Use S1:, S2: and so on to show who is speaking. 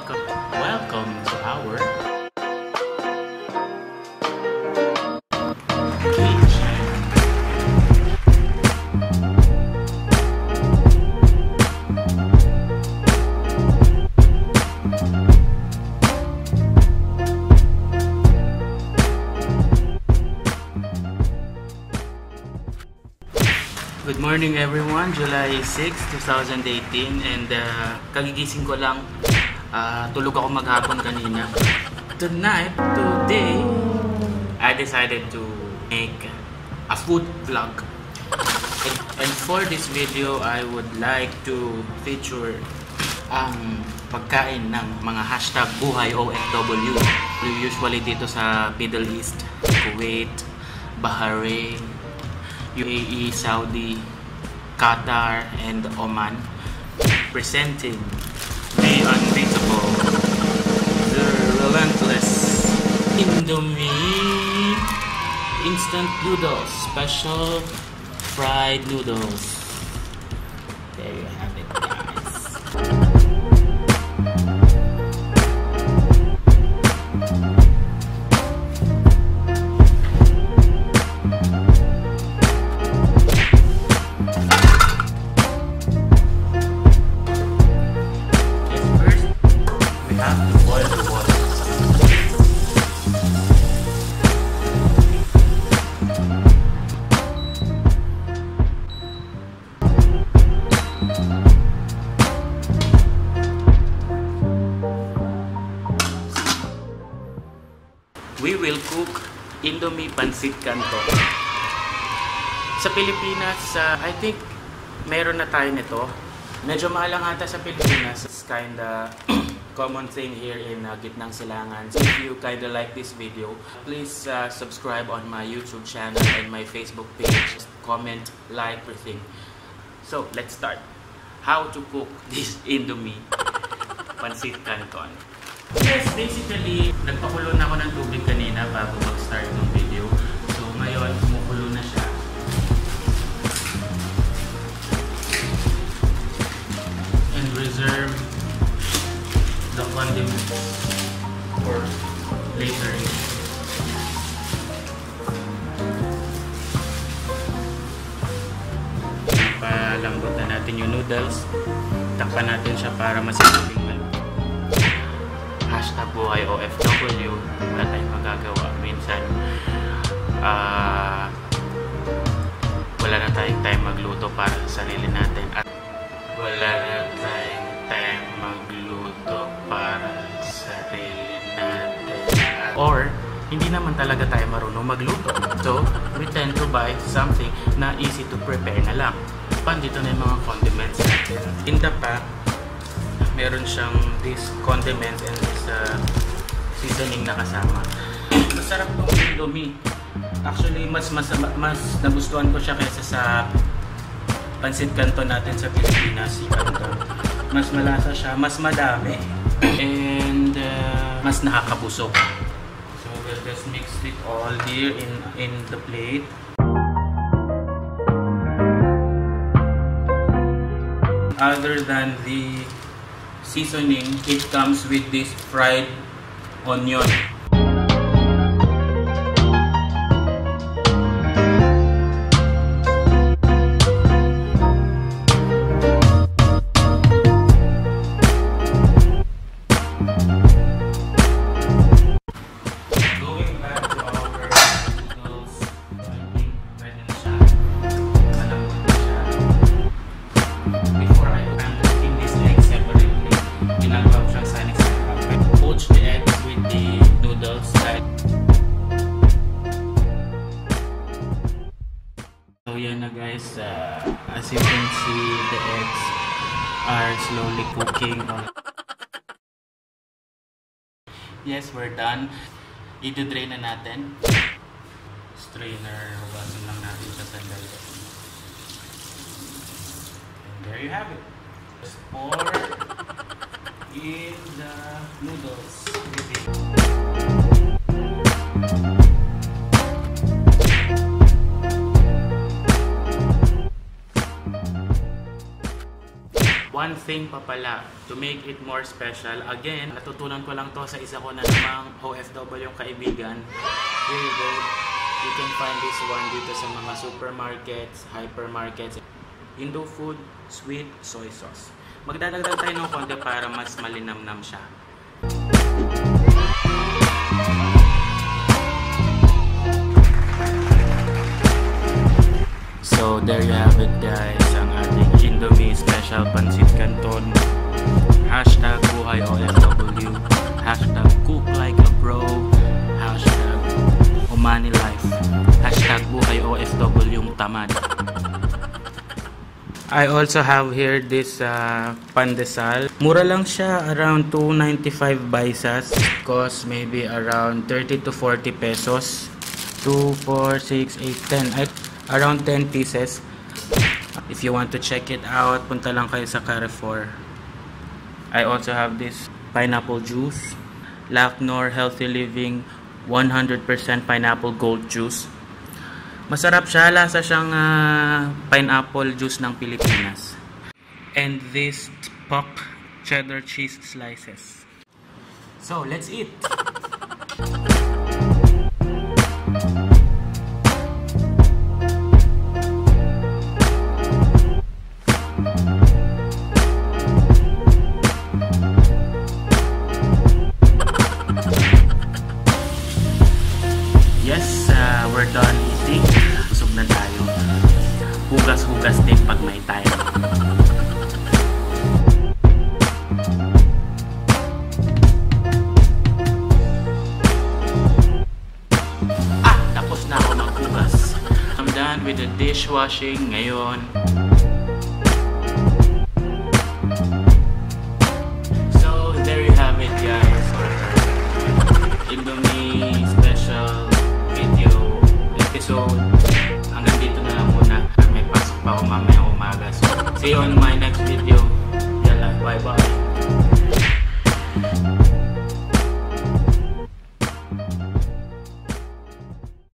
S1: welcome, welcome to our. Good morning everyone, July 6, 2018 and uh, kagigising ko lang, uh, tulog ako maghapon kanina. Tonight, today, I decided to make a food vlog. And, and for this video, I would like to feature ang pagkain ng mga hashtag buhay OFW. Usually dito sa Middle East, Kuwait, Bahrain, UAE, Saudi, Qatar, and Oman presenting Indomie instant noodles, special fried noodles. There you have it, We will cook Indomie Pancit Canton. Sa Pilipinas, uh, I think meron na tayo nito. Medyo mahal ata sa Pilipinas. It's kinda common thing here in uh, Gitnang Silangan. So if you kinda like this video, please uh, subscribe on my YouTube channel and my Facebook page. Comment, like, everything. So, let's start. How to cook this Indomie Pancit Canton. Yes, basically, nagpakulo na ako ng tubig kanina bago mag-start ng video. So, ngayon, kumukulo na siya. And reserve the condiments for later. Palambot na natin yung noodles. Takpan natin siya para maluto hashtag buhay OFW wala tayong magagawa. Minsan ah wala na tayong time magluto para sa sarili natin. At wala na tayong time magluto para sa sarili natin. Or hindi naman talaga tayo marunong magluto. So we tend to buy something na easy to prepare na lang. Pan dito na yung mga condiments. Natin in the pack meron siyang this condiments and this uh, seasoning na kasama. Masarap tong Indomie. Actually, mas, mas, mas nagustuhan ko siya kaysa sa pansit canton natin sa Pilipinas, si canton. Mas malasa siya, mas madami, and uh, mas nakakabusog. So, we'll just mix it all here in, in the plate. Other than the seasoning, it comes with this fried onion. Guys, uh, as you can see, the eggs are slowly cooking on Yes, we're done. I-drain na natin. Strainer, hugasan lang natin siya sandali. And there you have it. Just pour in the noodles. One thing pa pala, to make it more special, again, natutunan ko lang to sa isa ko na namang OFW yung kaibigan. Here you go. You can find this one dito sa mga supermarkets, hypermarkets. Indo food, sweet soy sauce. Magdadagdag tayo ng konti para mas malinamnam siya. So there you have it guys, Special Pancit Canton. Hashtag Buhay OFW. Hashtag Cook Like a Pro. Hashtag Umani Life. Hashtag Buhay OFW Tamad. I also have here this uh, pandesal. Mura lang siya, around 295 baisas. Cost maybe around 30 to 40 pesos. 2, 4, 6, 8, 10. I, around 10 pieces. If you want to check it out, punta lang kayo sa Carrefour. I also have this pineapple juice. Lacnor Healthy Living 100% pineapple gold juice. Masarap siya, lasa siyang ah, pineapple juice ng Pilipinas. And this puck cheddar cheese slices. So, let's eat! Hugas-hugas din pag may time. Ah! Tapos na ako maghugas. I'm done with the dishwashing ngayon. So, there you guys. Indomie special video episode. Hanggang dito na lang muna. Pa ako mamaya umaga. So, see you on my next video. Yala, bye bye.